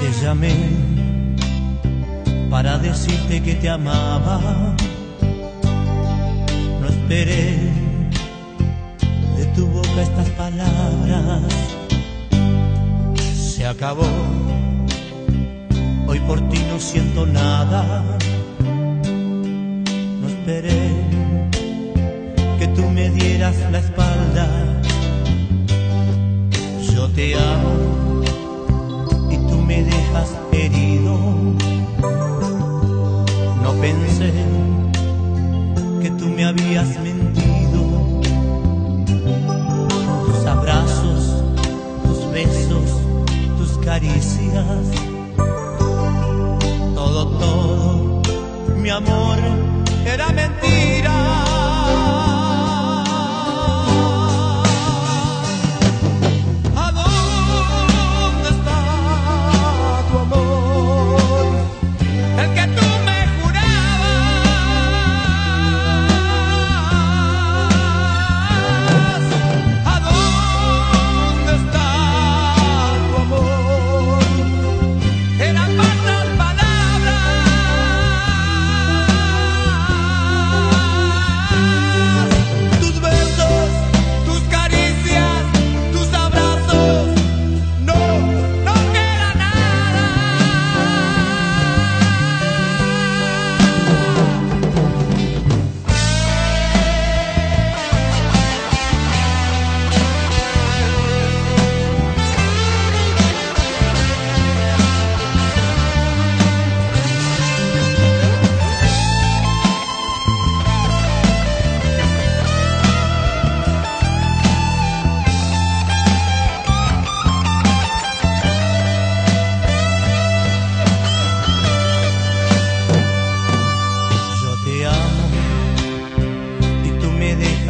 Bésame para decirte que te amaba. No esperé de tu boca estas palabras. Se acabó. Hoy por ti no siento nada. No esperé que tú me dieras la espalda. Yo te amo tú me habías mentido. Tus abrazos, tus besos, tus caricias. Todo, todo, mi amor, era mentira.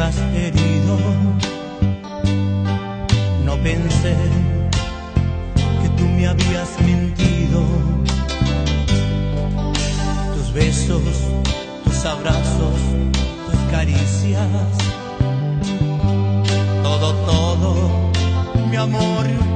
Herido. No pensé que tú me habías mentido. Tus besos, tus abrazos, tus caricias. Todo, todo, mi amor